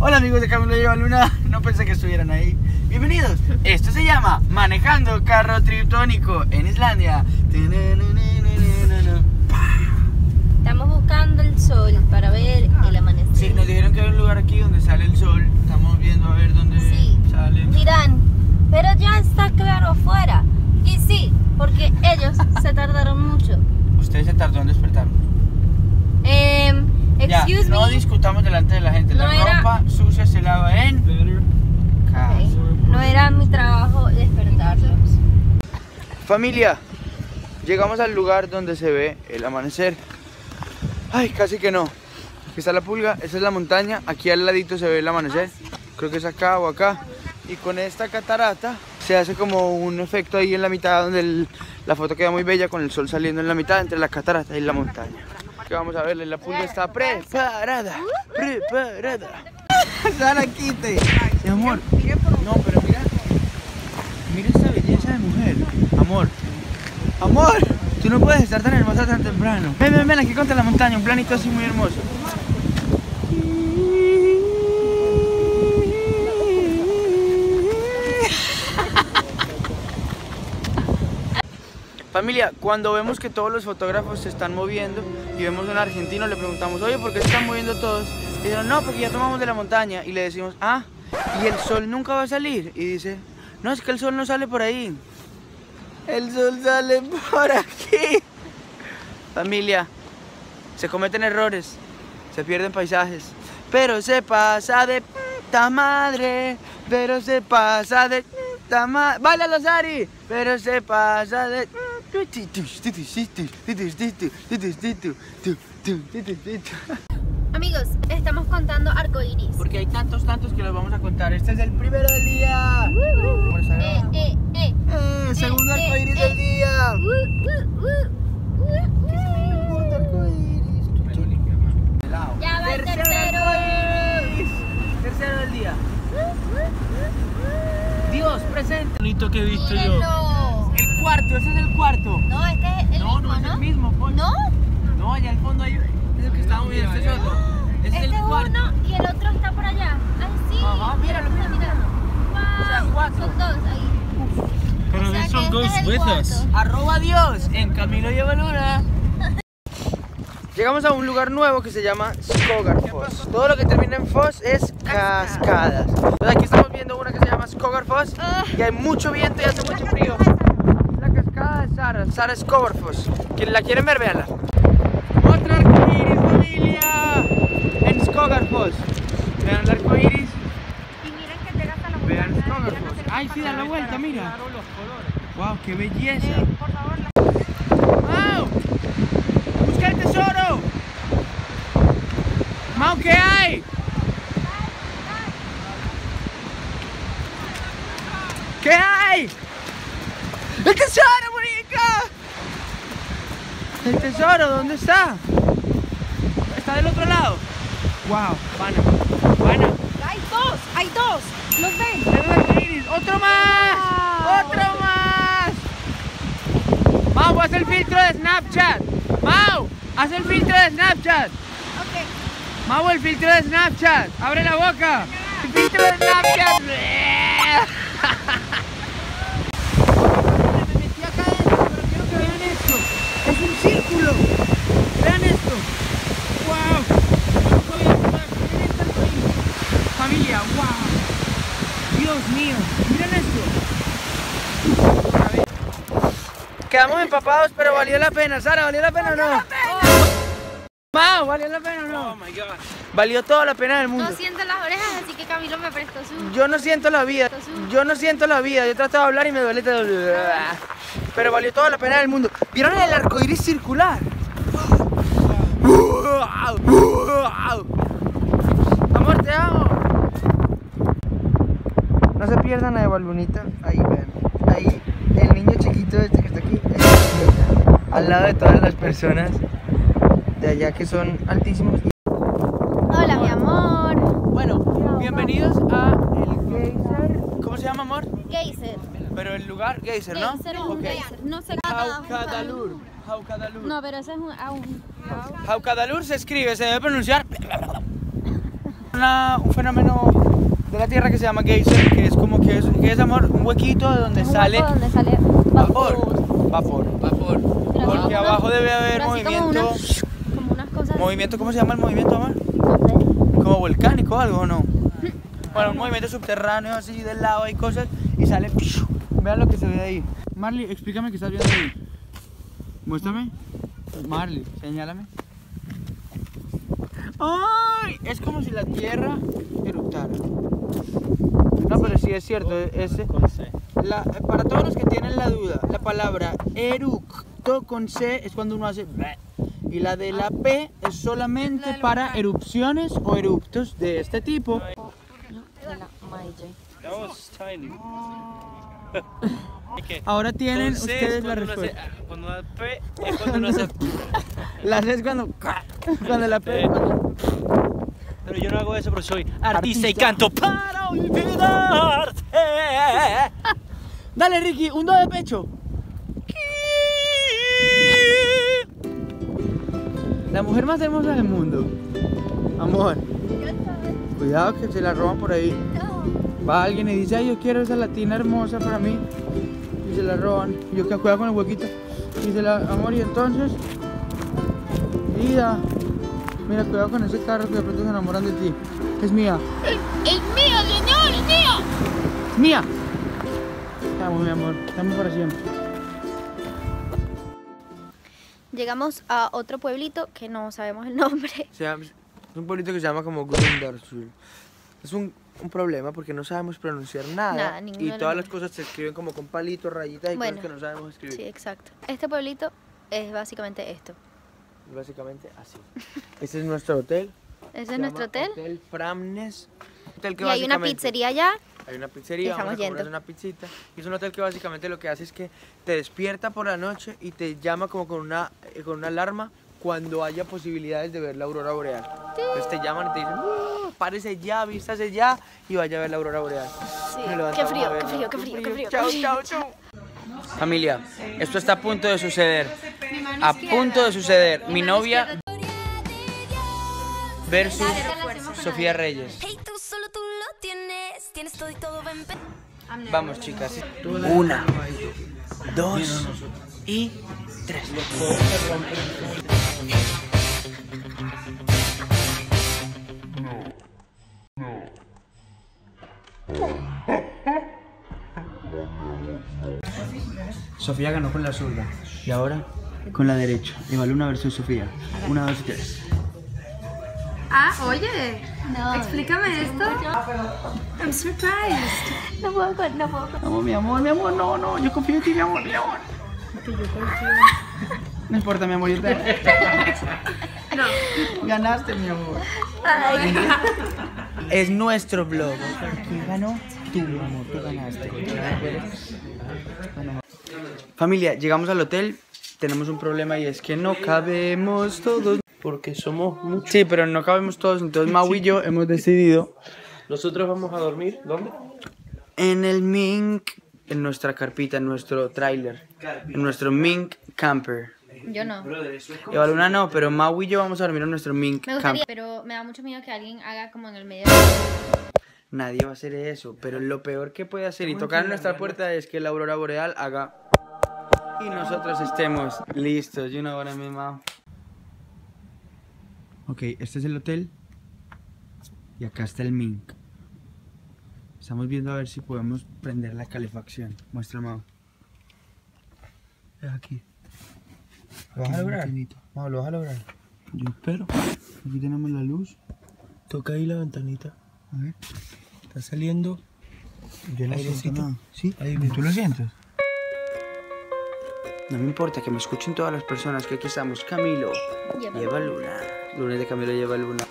Hola amigos de Camilo Lleva Luna, no pensé que estuvieran ahí. Bienvenidos. Esto se llama Manejando Carro Tritónico en Islandia. Estamos buscando el sol para ver el amanecer. Sí, nos dijeron que hay un lugar aquí donde sale el sol. Estamos viendo a ver dónde Sí. sale. Dirán, pero ya está claro afuera. Y sí, porque ellos se tardaron mucho. Usted se tardó en despertar. Em, Ya, excuse no me. discutamos delante de la gente. No la era- ropa sucia se lava en No era mi trabajo despertarlos. Familia, llegamos al lugar donde se ve el amanecer. Ay, casi que no. Aquí está la pulga, esa es la montaña. Aquí al ladito se ve el amanecer. Creo que es acá o acá. Y con esta catarata se hace como un efecto ahí en la mitad donde el- la foto queda muy bella con el sol saliendo en la mitad entre la catarata y la montaña. Que vamos a verle, la pulga está preparada. Preparada. Sara, quite. Mi amor. No, pero mira. Mira esta belleza de mujer. Amor. Amor. Tú no puedes estar tan hermosa tan temprano. Ven, ven, ven aquí contra la montaña. Un planito así muy hermoso. Familia, cuando vemos que todos los fotógrafos se están moviendo y vemos a un argentino, le preguntamos, oye, ¿por qué se están moviendo todos? Y dijeron, no, porque ya tomamos de la montaña. Y le decimos, ah, y el sol nunca va a salir. Y dice, no, es que el sol no sale por ahí. El sol sale por aquí. Familia, se cometen errores, se pierden paisajes, pero se pasa de puta madre, pero se pasa de puta madre. ¡Baila Lozari! Pero se pasa de. Amigos, estamos contando arcoiris. Porque hay tantos, tantos que los vamos a contar. Este es el primero del día. A ver. Eh, eh, eh. Eh, segundo eh, arcoíris eh. del día. Uh, uh, uh, uh. Ya va el tercero. Tercero del día. Dios presente. Bonito que he visto yo. Cuarto, ese es el cuarto. No, este es el no, mismo, no es ¿no? el mismo. Paul. ¿No? No, allá al fondo hay. Es el que viendo, este es otro. Ese Este es el cuarto. uno y el otro está por allá. Ay, sí. Ajá, míralo, míralo, míralo. Wow. O sea, cuatro. Son dos ahí. Pero O sea one este with us. Arroba Dios en Camilo Lleva Luna. Llegamos a un lugar nuevo que se llama Skogarfoss. Todo lo que termina en Foss es cascadas. Entonces aquí estamos viendo una que se llama Skogarfoss Ah. y hay mucho viento y hace mucho frío. De Sara, Sara Skogarfoss. Quien la quieren ver, véanla. Otra arcoíris, familia, en Skogarfoss. Vean el arcoíris. Y miren que la Vean montaña, Skogarfoss. llegan a hacer Ay, sí, da la vuelta, mira. Wow, qué belleza. Eh, por favor, la- ¡Mau! ¡Busca el tesoro! ¡Mau, qué hay! ¿Qué hay? ¡El tesoro, ¿El tesoro dónde está? ¿Está del otro lado? ¡Wow! Pana, pana. Hay dos, hay dos. ¿Los ven? ¡Otro más! ¡Otro más! Mau, haz el filtro de Snapchat. Mau, haz el filtro de Snapchat. Ok. Mau, el filtro de Snapchat. Abre la boca. El filtro de Snapchat. Me metí acá adentro, pero quiero que vean esto. Es círculo. Vean esto. Wow. Familia, wow. Dios mío, miren esto. A ver. Quedamos empapados, pero valió la pena. Sara, ¿valió la pena o no? Mau, ¿valió la pena o no? Oh my god. Valió toda la pena del mundo. No siento las orejas, así que Camilo me prestó su. Yo no siento la vida. Yo no siento la vida. Yo trato de hablar y me duele todo. Pero valió toda la pena del mundo. ¿Vieron el arco iris circular? Amor, te amo. No se pierdan de Balbunita. Ahí vean. Ahí el niño chiquito este que está aquí. Al lado de todas las personas de allá que son altísimos. Hola, mi amor. Bueno, bienvenidos a el Geyser. ¿Cómo se llama, amor? Geyser. Pero el lugar Geyser, ¿no? Geyser es un geyser. No sé Haukadalur. Haukadalur. No, pero ese es un. a un- Haukadalur se escribe, se debe pronunciar. una- un fenómeno de la Tierra que se llama geyser, que es como que es, que es amor, un huequito de donde sale hueco donde sale vapor. Vapor. Vapor. Pero Porque abajo debe haber como movimiento. unas- Como unas cosas. Movimiento, ¿cómo se llama el movimiento, amor? no sé. Como volcánico o algo, ¿o no? Bueno, un movimiento subterráneo así del lado hay cosas y sale. Vean lo que se ve ahí. Marley, explícame qué estás viendo ahí. Muéstrame. Marley, señálame. ¡Ay! Es como si la tierra eruptara. No, pero sí es cierto. Es, la- para todos los que tienen la duda, la palabra eructo con C es cuando uno hace. Y la de la P es solamente para erupciones o eruptos de este tipo. De la Mary Jane. That was tiny. Ahora tienen Con C es ustedes la hace respuesta. A, Cuando P es cuando uno hace La C es cuando. Cuando la P. Pero yo no hago eso porque soy artista, y Artista. canto para olvidarte. Dale, Ricky, un do de pecho. La mujer más hermosa del mundo. Amor, cuidado que se la roban por ahí. Va alguien y dice, ay, yo quiero esa latina hermosa para mí. Y se la roban. Y yo que cuidado con el huequito. Y se la, amor, y entonces. Vida. Mira, cuidado con ese carro que de pronto se enamoran de ti. Es mía. ¡Es mío, señor! ¡Es mío! Es mía. Amo, mi amor. Amo para siempre. Llegamos a otro pueblito que no sabemos el nombre. Se llama- es un pueblito que se llama como Grundarsul. Es un, un problema porque no sabemos pronunciar nada. Nada, y todas las nombres. cosas se escriben como con palitos, rayitas y Bueno. cosas que no sabemos escribir. Sí, exacto. Este pueblito es básicamente esto. Básicamente así. Este es nuestro hotel. Ese se es nuestro hotel. Hotel Framnes. Hotel que Y hay una pizzería allá. Hay una pizzería, vamos a yendo. una pizzita. Y es un hotel que básicamente lo que hace es que te despierta por la noche y te llama como con una, eh, con una alarma cuando haya posibilidades de ver la aurora boreal. Entonces te llaman y te dicen, "Uh, párese ya, vístase ya y vaya a ver la aurora boreal. Sí. Qué frío, qué frío, qué frío, qué frío. Chao, qué frío. chao, chao. Familia, esto está a punto de suceder. A punto de suceder. Mi novia versus Sofía Reyes. Hey, tú solo tú lo tienes, tienes todo y todo ven. ven. Vamos, chicas. Una, dos y tres. Sofía ganó con la zurda y ahora con la derecha. Igual una versus Sofía. Una, dos y tres. Ah, oye, explícame esto. I'm surprised. No puedo no puedo. Vamos, mi amor, mi amor, no, no, yo confío en ti, mi amor, mi amor. No importa, mi amor, yo te... No. Ganaste, mi amor. Es nuestro vlog. ¿Quién ganó? Tú, amor, tú ganaste. Familia, llegamos al hotel. Tenemos un problema y es que no cabemos todos. Porque somos muchos. Sí, pero no cabemos todos. Entonces, Mau y yo hemos decidido Nosotros vamos a dormir. ¿Dónde? en el Mink, en nuestra carpita, en nuestro tráiler, en nuestro Mink Camper. Yo no. Y Luna no, pero Mau y yo vamos a dormir en nuestro Mink Me gustaría, pero me da mucho miedo que alguien haga como en el medio. Nadie va a hacer eso, pero lo peor que puede hacer y tocar en nuestra puerta es que la aurora boreal haga y nosotros estemos listos. You know what I mean, Mau? Ok, este es el hotel y acá está el Mink. Estamos viendo a ver si podemos prender la calefacción. Muestra, Mau. Es aquí. ¿Lo vas a lograr? Mau, ¿lo vas a lograr? Yo espero. Aquí tenemos la luz. Toca ahí la ventanita. A ver. Está saliendo. Yo no siento nada. ¿Sí? Ahí ¿Tú lo sientes? No me importa que me escuchen todas las personas que aquí estamos. Camilo Lleva. lleva luna. Lunes de Camilo lleva luna.